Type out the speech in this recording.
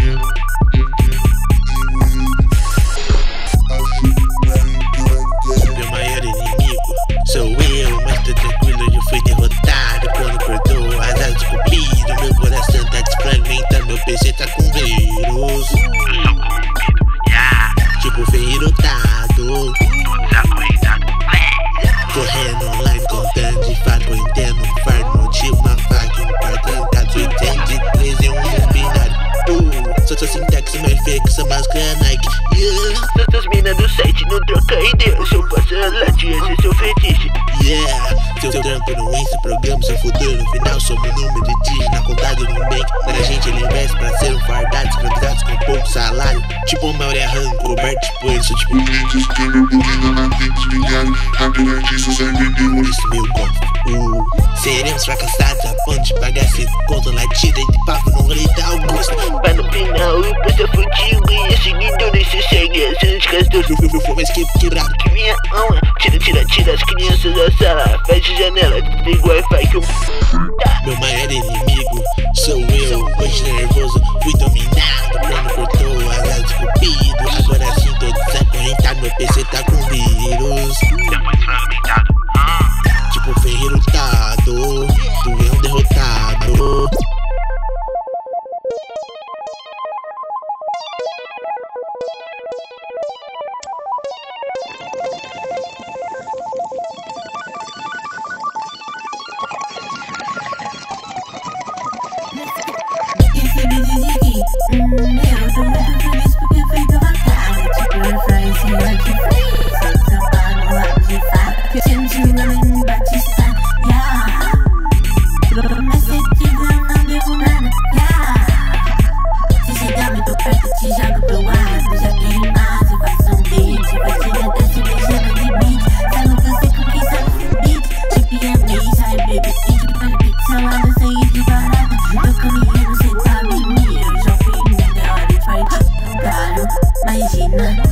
Meu Só sou sintaxe, mais fake, essa máscara Nike. Yeah. Tantas minas do site não troca ideia. Eu passo a latir, esse é seu fetiche. Yeah, seu trampo no Insta, programa seu futuro. No final um número de dígitos na contado no bank Mas a gente ele investe pra ser um fardado Escravizados com pouco salário. Tipo uma Mauri Arranco, Roberto tipo isso Tipo Clientes que me publicam na Pix ligado Rapidamente isso serve de isso meu gosto. Uh, Seremos fracassados a ponto de pagar esse conta latida de papo no rei da Augusta. Mas no final eu puta fudido e esse lindo chegar se segue. É Sendo desgastou, meu filho foi mais que quebrado. Que minha alma tira, tira, tira as crianças da sala. Fecha a janela, liga o wi-fi que eu. Meu maior inimigo sou eu. Hoje nervoso, fui dominado. Plano cortou, azar esculpido. Agora sim tô desacorrentado, meu PC tá com vírus. Regina.